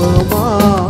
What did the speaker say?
何忘？